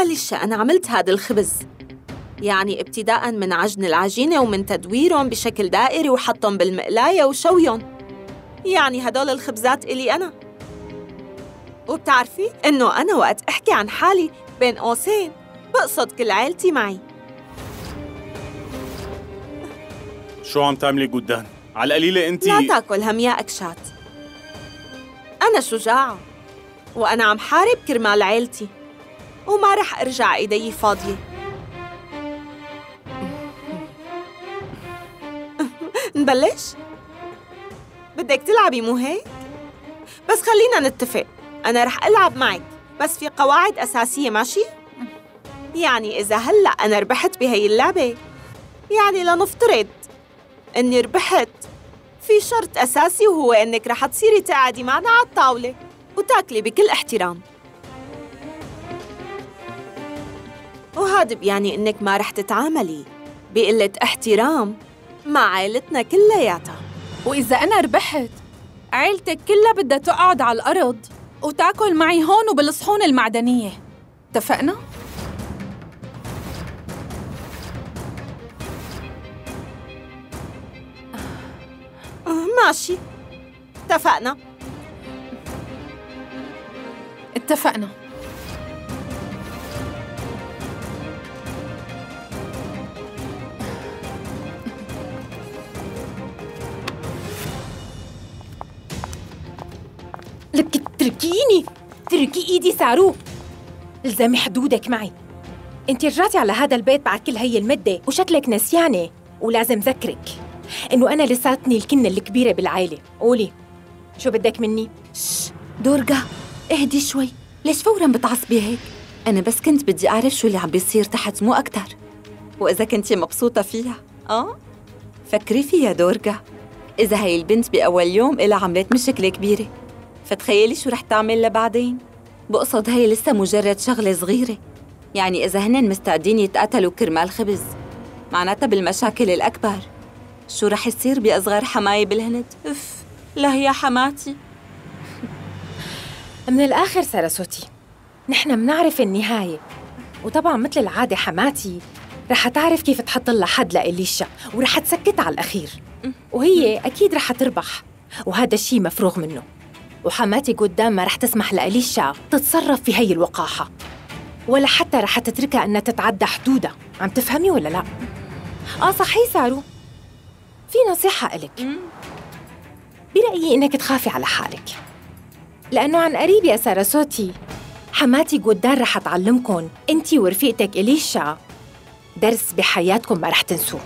أليشا أنا عملت هذا الخبز. يعني ابتداء من عجن العجينة ومن تدويرهم بشكل دائري وحطهم بالمقلاية وشويهم. يعني هدول الخبزات إلي أنا. وبتعرفي إنه أنا وقت أحكي عن حالي بين قوسين بقصد كل عيلتي معي. شو عم تعملي قدام؟ على القليلة أنت لا تأكل هم يا أكشات أنا شجاعة وأنا عم حارب كرمال عيلتي. وما رح أرجع إيدي فاضية نبلش؟ بدك تلعبي مو هيك؟ بس خلينا نتفق أنا رح ألعب معك بس في قواعد أساسية ماشي؟ يعني إذا هلأ أنا ربحت بهي اللعبة يعني لنفترض إني ربحت في شرط أساسي وهو إنك رح تصيري تقعدي معنا على الطاولة وتاكلي بكل احترام وهذا بيعني إنك ما رح تتعاملي. بقلة احترام مع عائلتنا كلياتها. وإذا أنا ربحت عيلتك كلها بدها تقعد على الأرض وتاكل معي هون وبالصحون المعدنية. اتفقنا؟ ماشي. اتفقنا. اتفقنا. لك اتركيني اتركي إيدي سارو. الزمي حدودك معي. أنت رجعتي على هذا البيت بعد كل هي المدة وشكلك نسيانة ولازم ذكرك. إنه أنا لساتني الكنة الكبيرة بالعائلة. قولي شو بدك مني؟ شش دورجا اهدي شوي. ليش فورا بتعصبي هيك؟ أنا بس كنت بدي أعرف شو اللي عم بيصير تحت مو أكتر. وإذا كنتي مبسوطة فيها. آه؟ فكري فيها دورجا إذا هي البنت بأول يوم إلها عملت مشكلة كبيرة. فتخيلي شو رح تعمل لبعدين؟ بقصد هي لسه مجرد شغلة صغيرة. يعني إذا هن مستعدين يتقتلوا كرمال خبز. معناتها بالمشاكل الأكبر. شو رح يصير بأصغر حماية بالهند؟ أف لا يا حماتي. من الآخر سارسوتي نحن منعرف النهاية. وطبعا مثل العادة حماتي رح تعرف كيف تحط لها حد لإليشا ورح تسكتها على الأخير. وهي أكيد رح تربح وهذا الشيء مفروغ منه. وحماتي قدام ما رح تسمح لإليشا تتصرف في هي الوقاحة. ولا حتى رح تتركها أنها تتعدى حدودها. عم تفهمي ولا لا؟ آه صحيح سارو. في نصيحة إلك. برأيي إنك تخافي على حالك. لأنه عن قريب يا ساراسوتي حماتي قدام رح تعلمكم أنت ورفيقتك إليشا درس بحياتكم ما رح تنسوه.